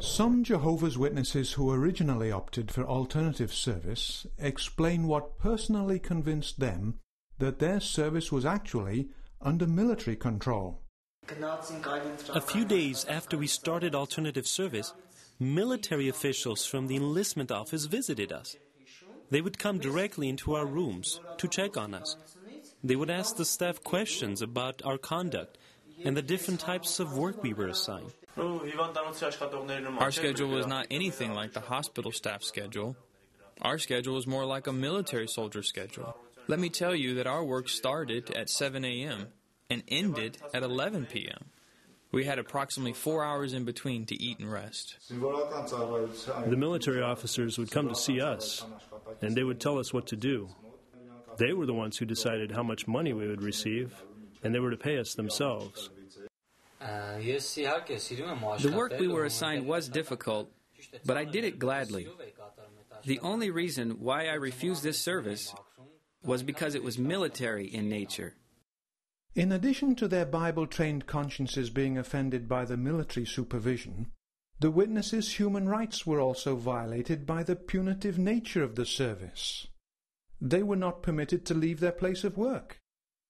Some Jehovah's Witnesses who originally opted for alternative service explain what personally convinced them that their service was actually under military control. A few days after we started alternative service, military officials from the enlistment office visited us. They would come directly into our rooms to check on us. They would ask the staff questions about our conduct and the different types of work we were assigned. Our schedule was not anything like the hospital staff schedule. Our schedule was more like a military soldier schedule. Let me tell you that our work started at 7 a.m. and ended at 11 p.m. We had approximately four hours in between to eat and rest. The military officers would come to see us, and they would tell us what to do. They were the ones who decided how much money we would receive, and they were to pay us themselves. The work we were assigned was difficult, but I did it gladly. The only reason why I refused this service was because it was military in nature. In addition to their Bible trained consciences being offended by the military supervision, the witnesses' human rights were also violated by the punitive nature of the service. They were not permitted to leave their place of work,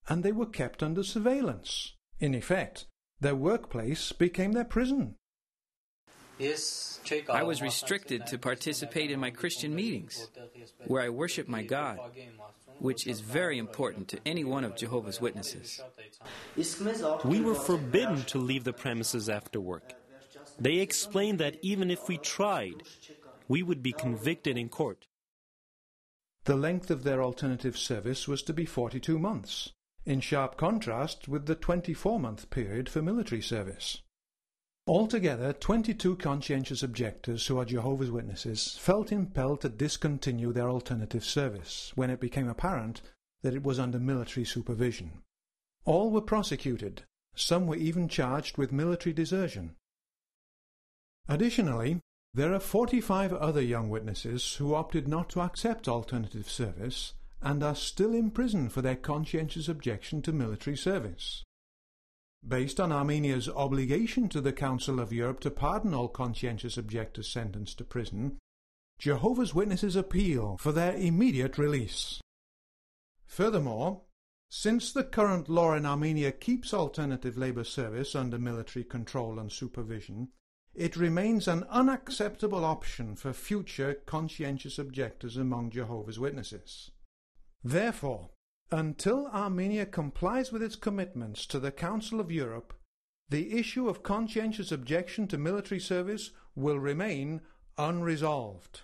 and they were kept under surveillance. In effect, their workplace became their prison. I was restricted to participate in my Christian meetings, where I worship my God, which is very important to any one of Jehovah's Witnesses. We were forbidden to leave the premises after work. They explained that even if we tried, we would be convicted in court. The length of their alternative service was to be 42 months, in sharp contrast with the 24 month period for military service. Altogether, 22 conscientious objectors who are Jehovah's Witnesses felt impelled to discontinue their alternative service when it became apparent that it was under military supervision. All were prosecuted. Some were even charged with military desertion. Additionally, there are 45 other young witnesses who opted not to accept alternative service and are still in prison for their conscientious objection to military service. Based on Armenia's obligation to the Council of Europe to pardon all conscientious objectors sentenced to prison, Jehovah's Witnesses appeal for their immediate release. Furthermore, since the current law in Armenia keeps alternative labour service under military control and supervision, it remains an unacceptable option for future conscientious objectors among Jehovah's Witnesses. Therefore, until Armenia complies with its commitments to the Council of Europe, the issue of conscientious objection to military service will remain unresolved.